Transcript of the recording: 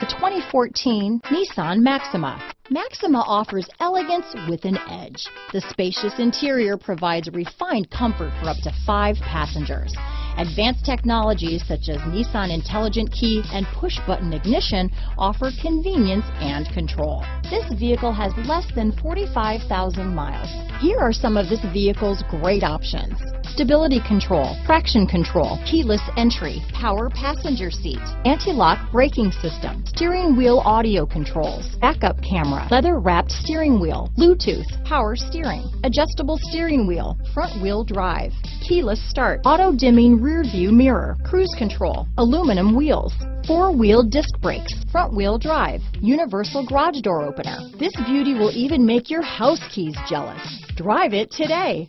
The 2014 Nissan Maxima. Maxima offers elegance with an edge. The spacious interior provides refined comfort for up to five passengers. Advanced technologies such as Nissan Intelligent Key and push-button ignition offer convenience and control. This vehicle has less than 45,000 miles. Here are some of this vehicle's great options. Stability control, traction control, keyless entry, power passenger seat, anti-lock braking system, steering wheel audio controls, backup camera, leather wrapped steering wheel, Bluetooth, power steering, adjustable steering wheel, front wheel drive, keyless start, auto dimming rear view mirror, cruise control, aluminum wheels, four-wheel disc brakes, front-wheel drive, universal garage door opener. This beauty will even make your house keys jealous. Drive it today.